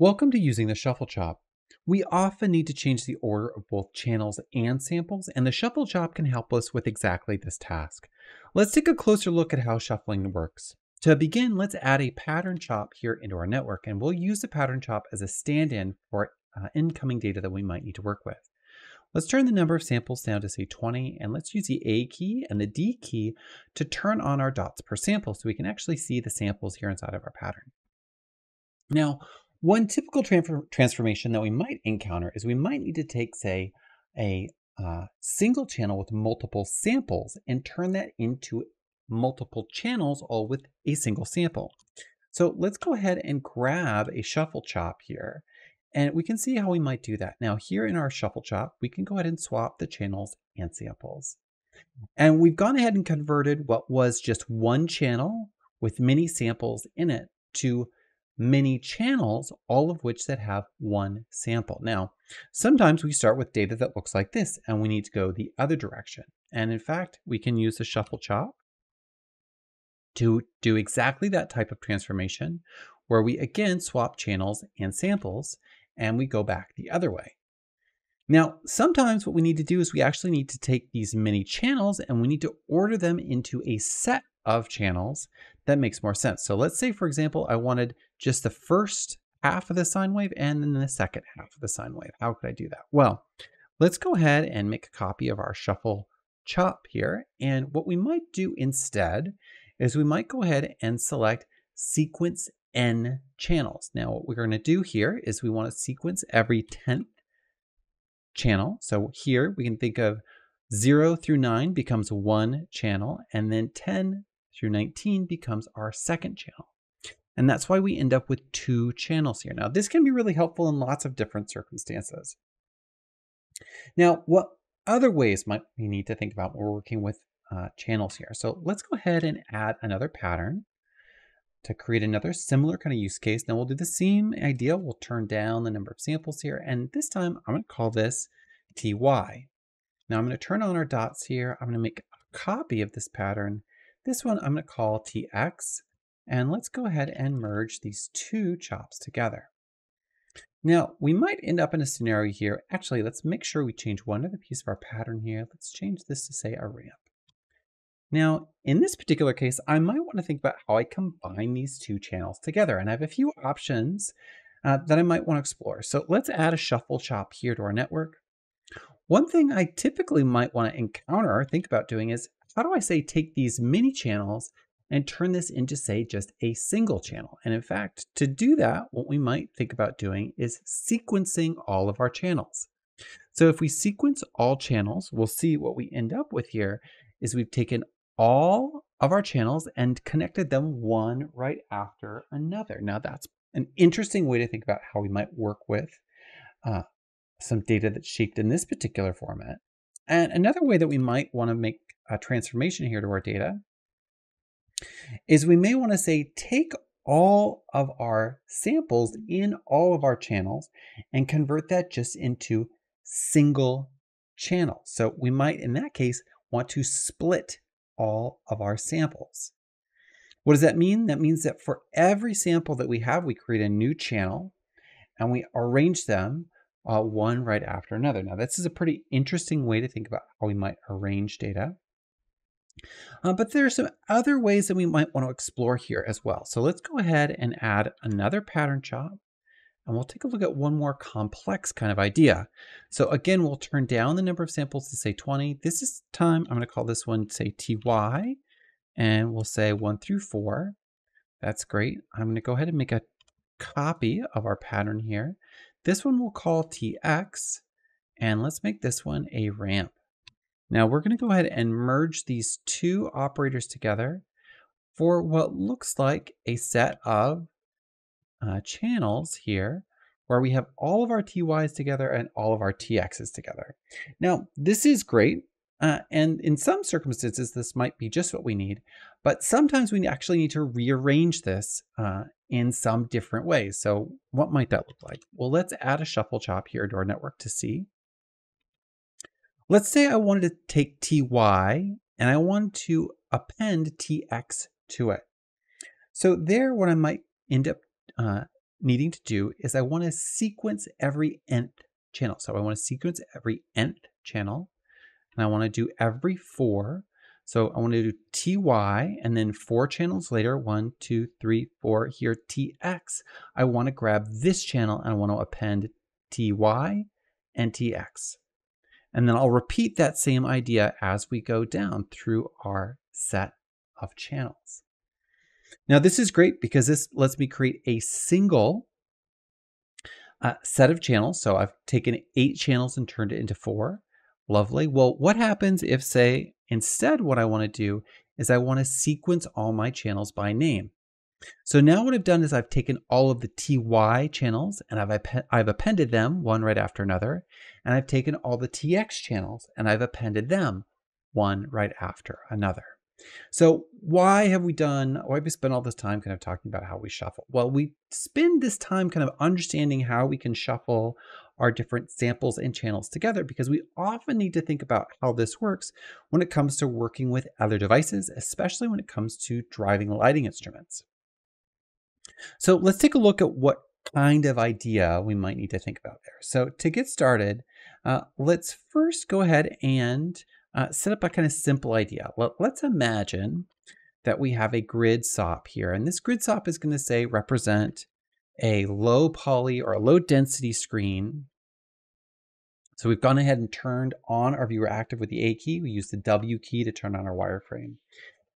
Welcome to using the Shuffle Chop. We often need to change the order of both channels and samples, and the Shuffle Chop can help us with exactly this task. Let's take a closer look at how shuffling works. To begin, let's add a pattern chop here into our network, and we'll use the pattern chop as a stand-in for uh, incoming data that we might need to work with. Let's turn the number of samples down to say 20, and let's use the A key and the D key to turn on our dots per sample so we can actually see the samples here inside of our pattern. Now, one typical transformation that we might encounter is we might need to take, say, a uh, single channel with multiple samples and turn that into multiple channels all with a single sample. So let's go ahead and grab a shuffle chop here and we can see how we might do that. Now here in our shuffle chop, we can go ahead and swap the channels and samples. And we've gone ahead and converted what was just one channel with many samples in it to many channels, all of which that have one sample. Now, sometimes we start with data that looks like this and we need to go the other direction. And in fact, we can use the shuffle chop to do exactly that type of transformation where we again swap channels and samples and we go back the other way. Now, sometimes what we need to do is we actually need to take these many channels and we need to order them into a set of channels that makes more sense. So let's say, for example, I wanted just the first half of the sine wave and then the second half of the sine wave. How could I do that? Well, let's go ahead and make a copy of our shuffle chop here. And what we might do instead is we might go ahead and select sequence n channels. Now, what we're going to do here is we want to sequence every 10th channel. So here we can think of 0 through 9 becomes one channel, and then 10 through 19 becomes our second channel. And that's why we end up with two channels here. Now, this can be really helpful in lots of different circumstances. Now, what other ways might we need to think about when we're working with uh, channels here? So let's go ahead and add another pattern to create another similar kind of use case. Now we'll do the same idea. We'll turn down the number of samples here. And this time I'm going to call this TY. Now I'm going to turn on our dots here. I'm going to make a copy of this pattern. This one I'm going to call TX. And let's go ahead and merge these two chops together. Now, we might end up in a scenario here. Actually, let's make sure we change one other piece of our pattern here. Let's change this to say a ramp. Now, in this particular case, I might want to think about how I combine these two channels together. And I have a few options uh, that I might want to explore. So let's add a shuffle chop here to our network. One thing I typically might want to encounter or think about doing is how do I say take these mini channels and turn this into say just a single channel. And in fact, to do that, what we might think about doing is sequencing all of our channels. So if we sequence all channels, we'll see what we end up with here is we've taken all of our channels and connected them one right after another. Now that's an interesting way to think about how we might work with uh, some data that's shaped in this particular format. And another way that we might want to make a transformation here to our data is we may want to say take all of our samples in all of our channels and convert that just into single channels. So we might, in that case, want to split all of our samples. What does that mean? That means that for every sample that we have, we create a new channel and we arrange them uh, one right after another. Now, this is a pretty interesting way to think about how we might arrange data. Uh, but there are some other ways that we might want to explore here as well. So let's go ahead and add another pattern chop. And we'll take a look at one more complex kind of idea. So again, we'll turn down the number of samples to say 20. This is time, I'm going to call this one, say TY, and we'll say 1 through 4. That's great. I'm going to go ahead and make a copy of our pattern here. This one we'll call TX, and let's make this one a ramp. Now we're going to go ahead and merge these two operators together for what looks like a set of uh, channels here where we have all of our TYs together and all of our TXs together. Now, this is great. Uh, and in some circumstances, this might be just what we need, but sometimes we actually need to rearrange this uh, in some different ways. So what might that look like? Well, let's add a shuffle chop here to our network to see. Let's say I wanted to take TY and I want to append TX to it. So there, what I might end up uh, needing to do is I want to sequence every nth channel. So I want to sequence every nth channel and I want to do every four. So I want to do TY and then four channels later, one, two, three, four, here TX. I want to grab this channel and I want to append TY and TX. And then I'll repeat that same idea as we go down through our set of channels. Now this is great because this lets me create a single uh, set of channels. So I've taken eight channels and turned it into four. Lovely. Well, what happens if, say, instead what I want to do is I want to sequence all my channels by name. So now what I've done is I've taken all of the TY channels and I've, I've appended them one right after another. And I've taken all the TX channels and I've appended them one right after another. So why have we done, why have we spent all this time kind of talking about how we shuffle? Well, we spend this time kind of understanding how we can shuffle our different samples and channels together because we often need to think about how this works when it comes to working with other devices, especially when it comes to driving lighting instruments. So let's take a look at what kind of idea we might need to think about there. So to get started, uh, let's first go ahead and uh, set up a kind of simple idea. Well, let's imagine that we have a grid SOP here, and this grid SOP is going to say represent a low poly or a low density screen. So we've gone ahead and turned on our viewer active with the A key. We use the W key to turn on our wireframe.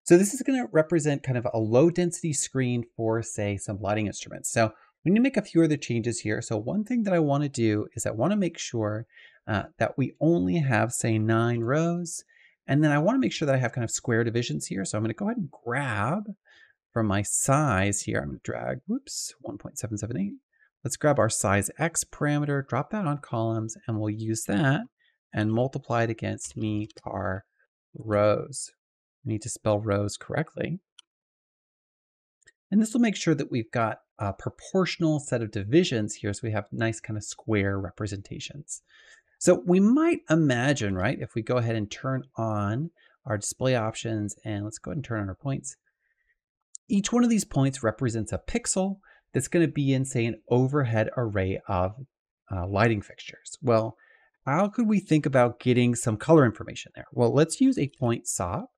So this is going to represent kind of a low density screen for say some lighting instruments. So we need to make a few other changes here. So one thing that I want to do is I want to make sure uh, that we only have, say, nine rows. And then I want to make sure that I have kind of square divisions here. So I'm going to go ahead and grab from my size here. I'm to drag, whoops, 1.778. Let's grab our size X parameter, drop that on columns, and we'll use that and multiply it against me par rows. We need to spell rows correctly. And this will make sure that we've got a proportional set of divisions here so we have nice kind of square representations. So we might imagine, right, if we go ahead and turn on our display options and let's go ahead and turn on our points. Each one of these points represents a pixel that's going to be in, say, an overhead array of uh, lighting fixtures. Well, how could we think about getting some color information there? Well, let's use a point SOP.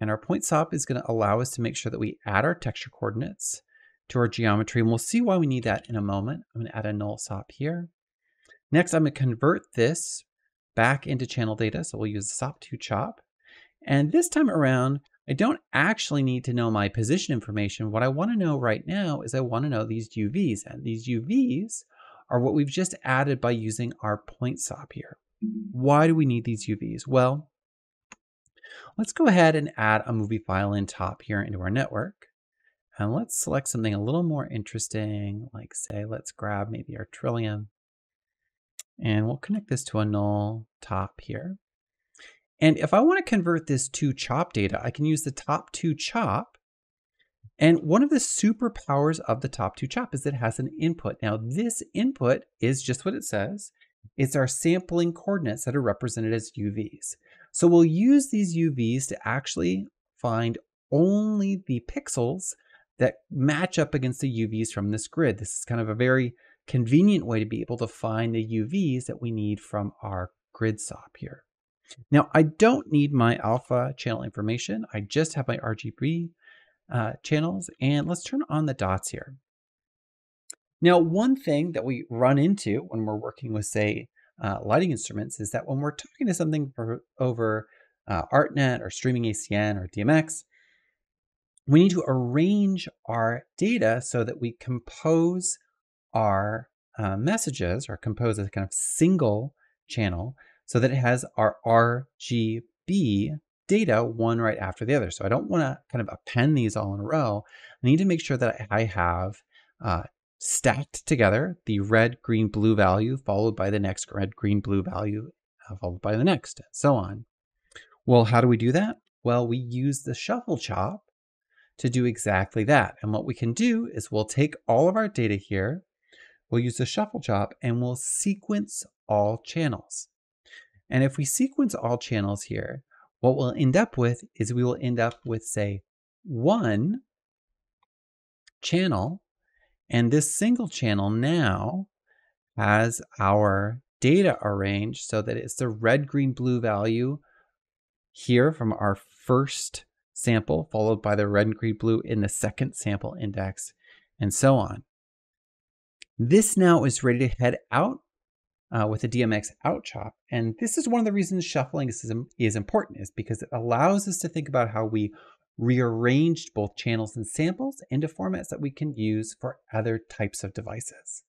And our point SOP is going to allow us to make sure that we add our texture coordinates to our geometry. And we'll see why we need that in a moment. I'm going to add a null SOP here. Next, I'm going to convert this back into channel data. So we'll use SOP2 chop. And this time around, I don't actually need to know my position information. What I want to know right now is I want to know these UVs. And these UVs are what we've just added by using our point SOP here. Why do we need these UVs? Well, let's go ahead and add a movie file in top here into our network. And let's select something a little more interesting, like say, let's grab maybe our Trillium. And we'll connect this to a null top here. And if I want to convert this to chop data, I can use the top two chop. And one of the superpowers of the top two chop is that it has an input. Now this input is just what it says. It's our sampling coordinates that are represented as UVs. So we'll use these UVs to actually find only the pixels that match up against the UVs from this grid. This is kind of a very convenient way to be able to find the UVs that we need from our grid SOP here. Now, I don't need my alpha channel information. I just have my RGB uh, channels, and let's turn on the dots here. Now, one thing that we run into when we're working with, say, uh, lighting instruments is that when we're talking to something for, over uh, ArtNet or streaming ACN or DMX, we need to arrange our data so that we compose our uh, messages or compose a kind of single channel so that it has our RGB data one right after the other. So I don't want to kind of append these all in a row. I need to make sure that I have uh, stacked together the red, green, blue value followed by the next red, green, blue value uh, followed by the next and so on. Well, how do we do that? Well, we use the shuffle chop to do exactly that. And what we can do is we'll take all of our data here we'll use the shuffle chop and we'll sequence all channels. And if we sequence all channels here, what we'll end up with is we will end up with, say, one channel. And this single channel now has our data arranged so that it's the red, green, blue value here from our first sample, followed by the red green blue in the second sample index, and so on. This now is ready to head out uh, with the DMX out chop. And this is one of the reasons shuffling is, is important, is because it allows us to think about how we rearranged both channels and samples into formats that we can use for other types of devices.